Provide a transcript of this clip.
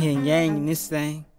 Yin yang in this thing.